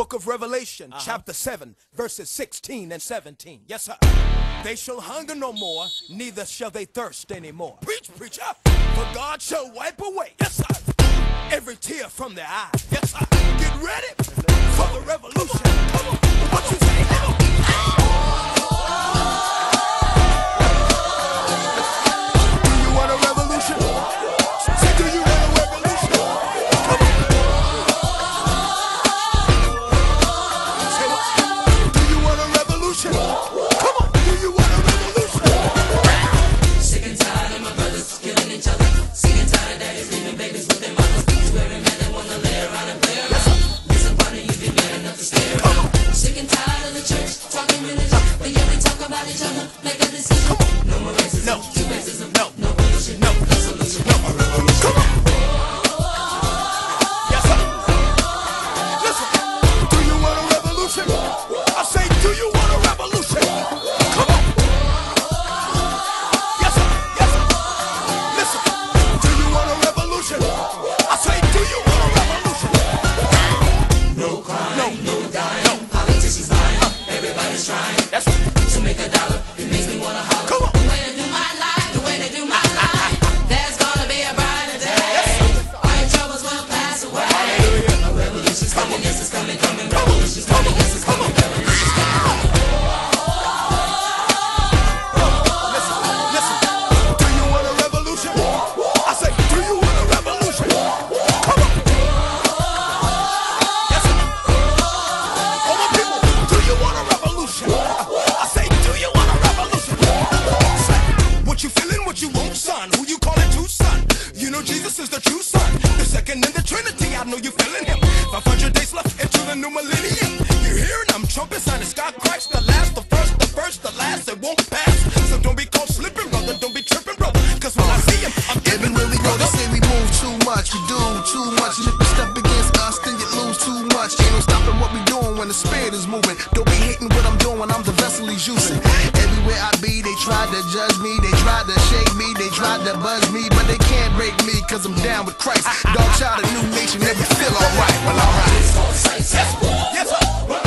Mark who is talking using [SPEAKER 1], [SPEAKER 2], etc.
[SPEAKER 1] Book of Revelation, uh-huh. chapter 7, verses 16 and 17. Yes, sir. They shall hunger no more, neither shall they thirst anymore. Preach, preacher. For God shall wipe away, yes, sir, every tear from their eye. Yes, sir. Get ready
[SPEAKER 2] No more.
[SPEAKER 1] No. No.
[SPEAKER 2] No.
[SPEAKER 1] Know Jesus is the true son, the second in the Trinity. I know you're feeling him. 500 days left into the new millennium. You're hearing them trumpets and it's got Christ, the last, the first, the first, the last. It won't pass. So don't be caught slipping, brother. Don't be tripping, brother. Cause when I see him, I'm giving
[SPEAKER 3] we go, they say we move too much, we do too much. moving. Don't be hating what I'm doing, I'm the vessel he's using. Everywhere I be, they try to judge me, they try to shake me, they try to buzz me, but they can't break me, cause I'm down with Christ. Dog child, a new nation, and we feel alright. Well, alright. Yes, sir. Yes, sir.